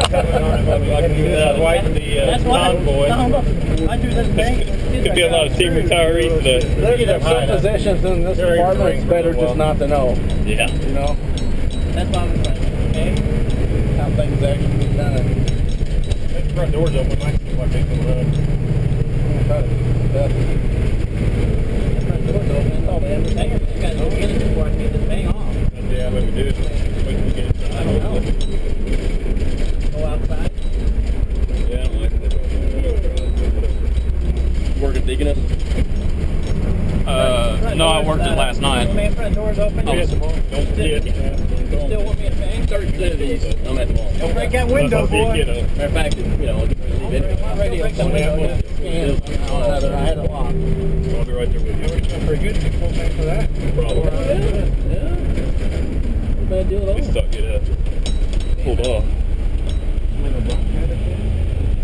I can do that. White and the uh, That's why. convoy. No, I do this thing. Could be a lot of team retirees that. There's there's some positions in this Very department it's better just not to know, Yeah. you know, That's why I'm saying. Okay. how things actually get done. The front door's open. I can see why people run. Try to do the best. Front door's open. That's all they have to say. You guys open it before I can get this thing off. Yeah, what we do. We can get it. I don't know. Go outside. Yeah, I don't like it. Working Deaconess? Uh, Front no, I worked it last night. Man, front door's open. Yes. Don't forget. Still want me to pay? Thirty of these, I'm at the mall. Don't break that window, boy. Matter of fact, you know, I'll get ready to leave it. radio's coming out. And another, I had a lock. I'll be right there with you. Pretty good, you full pay for that. Probably. Yeah. No bad deal at Just all. thought get uh, pulled off.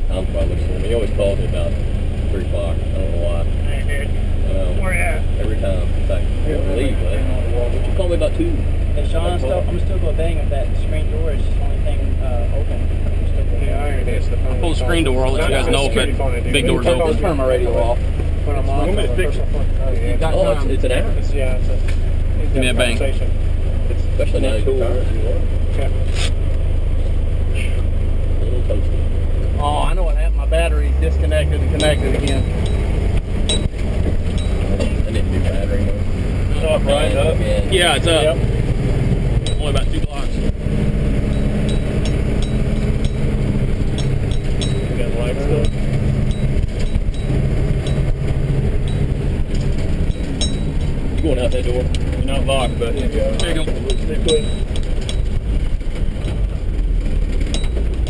Tom's probably looking. He always calls me about three o'clock. I don't know why. Um, Where at? every time. It's like, I can't believe it. But you called me about two. Hey, Sean, I'm still, I'm still going to bang if that screen door is the only thing uh, open. I'm still gonna Yeah, I bang. already the phone. Pull the screen door, I'll let you guys know if that big door's Turn open. turn my radio off. When I'm on. Want to fix it? You got Oh, it's, it's an app. It's- Yeah, it's a. Give me a bang. Especially now you can turn little toasty. Oh, I know what happened. My battery disconnected and connected again. I need a new battery. It's off right up. Yeah. Yeah, it's up. Yep. Only about two blocks. We got lights. You going out that door? You're not locked, but. There you go. Stay put.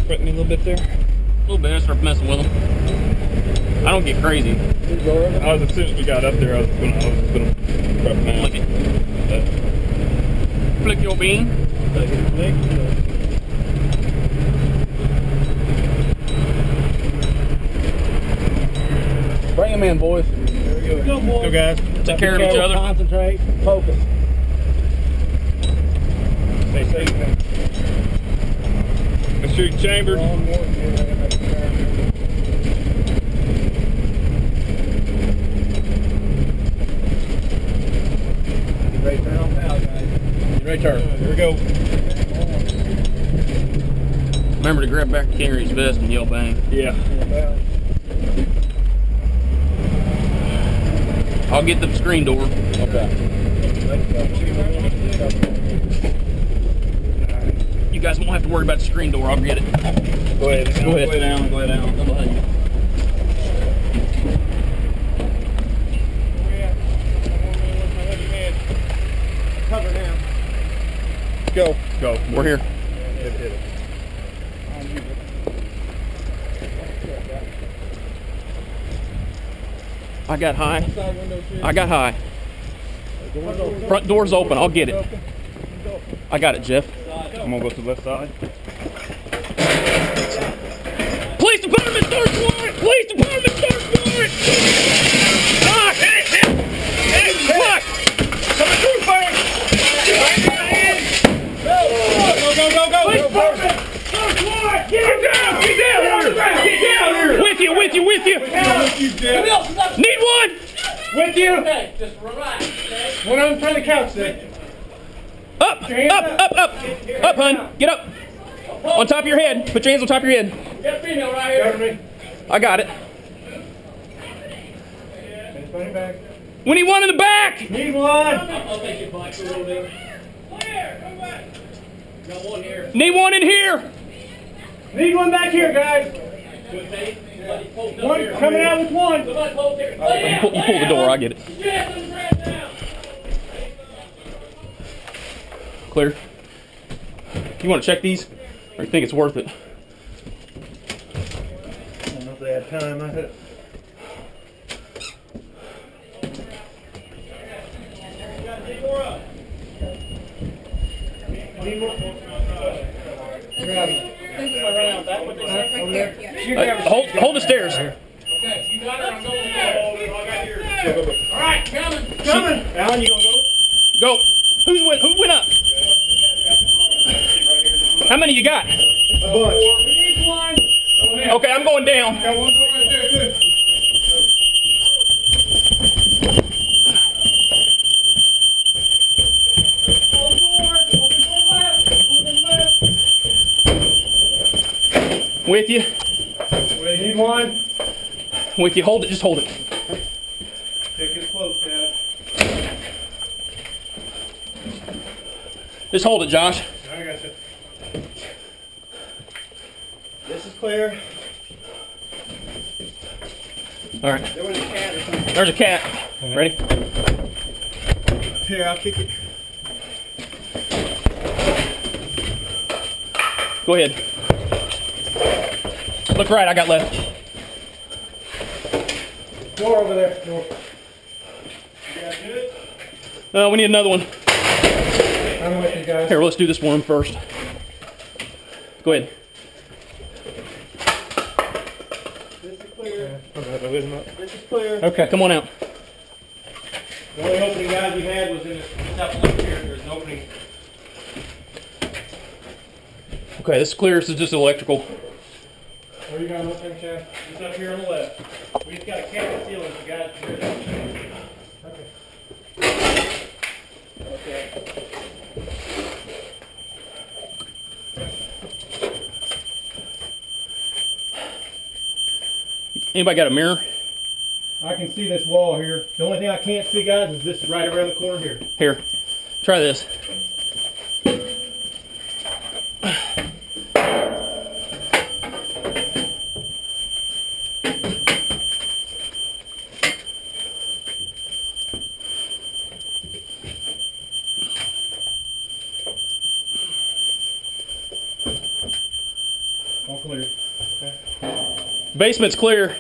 Put me a little bit there. A little bit, I start messing with them. I don't get crazy. I was as soon as we got up there, I was gonna, I was gonna prep them out. It. Flick your bean. But, flick, Bring him in, boys. There we go. Go, guys. Take care of each other. Concentrate. Focus. Stay safe. Make sure you chambered. Ready to turn on now, ready, turn. Here we go. Remember to grab back Henry's vest and yell bang. Yeah. I'll get the screen door. Okay. You guys won't have to worry about the screen door. I'll get it. Go ahead. Go ahead. Go down. Go down. I'm behind you. Cover now. Go. Go. We're here. Hit, hit it. I got high. I got high. Front door's open. I'll get it. I got it, Jeff. I'm gonna go to the left side. Need one! With you. Okay, just relax, okay? One of them turn the couch there. Up, up, up, up! Up, hun! Get up! On top of your head. Put your hands on top of your head. Get a female right here. I got it. Back? We need one in the back! Need one. I'll take your bike a little bit. Got one here. Need one in here! Need one back here, guys. Good faith. Somebody pulled up One coming out with one. You pull, you pull the door, I get it. Yes, let him grab down. Clear. You want to check these? Or you think it's worth it? I don't know if they had time. I had. Uh, hold, hold the stairs. Okay, you got her. I'm going there. All right, coming. Coming. Alan, you gonna go? Go. Who's went? Who went up? How many you got? A bunch. Okay, I'm going down. Got one foot right there, too. With you. Need one. With you. Hold it. Just hold it. Check it close, Dad. Just hold it, Josh. I got you. This is clear. All right. There was a cat or something. There's a cat. Ready? Here, I'll kick it. Go ahead. Look right. I got left. Door over there. Door. Good? Uh, we need another one. I'm with you guys. Here, let's do this one first. Go ahead. This is clear. This is clear. Okay. Come on out. The only opening guys we had was in this top left here. There's an opening. Okay, this is clear. This is just electrical. Where you going, opening shaft? It's up here on the left. We just got a cabin ceiling, so guys. Okay. Okay. Anybody got a mirror? I can see this wall here. The only thing I can't see, guys, is this right around the corner here. Here. Try this. All clear. Basement's clear.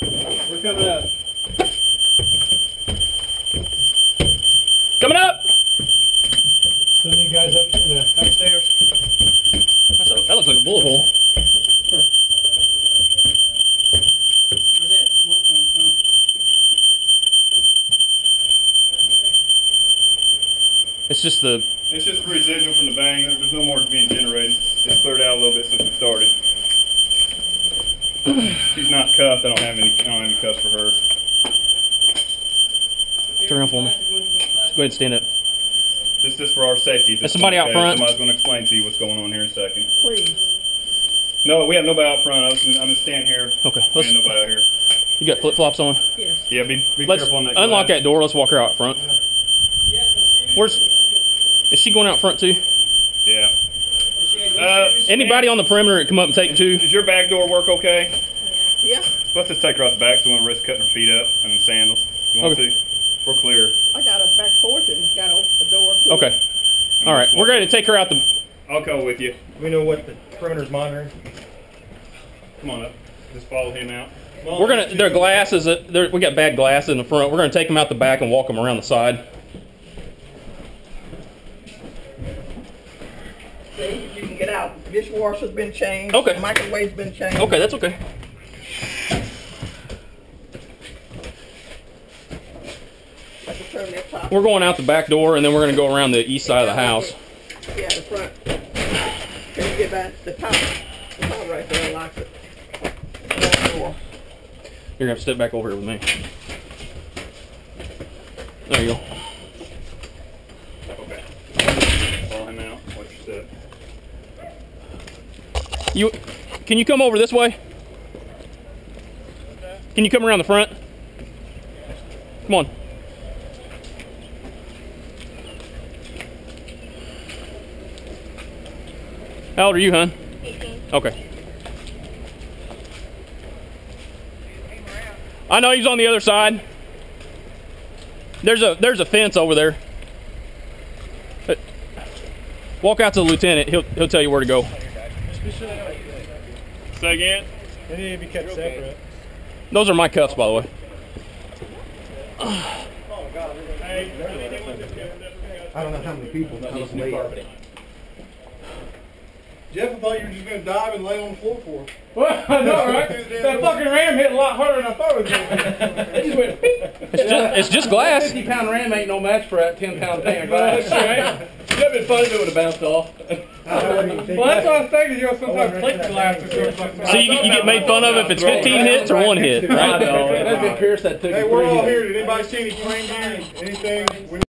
We're coming up. Coming up. Send you guys up in the upstairs. That's a, that looks like a bullet hole. Where's that smoke coming from? It's just the. It's just residual from the bang. There's no more being generated. It's cleared out a little bit since we started. She's not cuffed. I don't have any. I don't have any cuffs for her. Turn around for me. Go ahead and stand up. This is for our safety. There's somebody out front. Somebody's going to explain to you what's going on here in a second. Please. No, we have nobody out front. I was. I'm gonna stand here. Okay. Let's. have nobody out here. You got flip flops on. Yes. Yeah, be, be Let's careful on that. unlock glass. that door. Let's walk her out front. Yes. Where's? Is she going out front too? Yeah. Does she have Uh. Anybody on the perimeter that come up and take two? Does your back door work okay? Yeah. Let's just take her out the back so we don't risk cutting her feet up and the sandals. You want Okay. to? We're clear. I got a back porch and got a, a door. to it. Okay. All right. We're going to take her out the. I'll go with you. We know what the perimeter's monitoring. Come on up. Just follow him out. We're gonna. Their glasses. uh, We got bad glass in the front. We're gonna take them out the back and walk them around the side. Dishwasher's been changed. Okay. Microwave's been changed. Okay, that's okay. I can turn that top. We're going out the back door and then we're gonna go around the east side of the house. Yeah, the front. Can you get back the top? The top right there unlocks it. You're gonna have to step back over here with me. There you go. Okay. Follow him out. Watch your step. You, can you come over this way? Can you come around the front? Come on. How old are you, hon? Okay. I know he's on the other side. There's a there's a fence over there. But walk out to the lieutenant. He'll he'll tell you where to go. Say again. They need to be kept separate. Those are my cuffs, by the way. I don't know how many people. How many Jeff, I thought you were just gonna dive and lay on the floor for us. Well, I know, right? That fucking ram hit a lot harder than I thought it was going to. It just went beep. It's just, it's just glass. 50 pound ram ain't no match for that 10 pound thing of glass. That'd been funny if it would have bounced off. Well, that's what I was thinking. You know, sometimes oh, plate glass or something. So you, you get made fun of if it's 15 hits or one hit, I right? know. That'd been Pierce that took Hey, it we're all here. Did anybody see any claim gear? Anything? We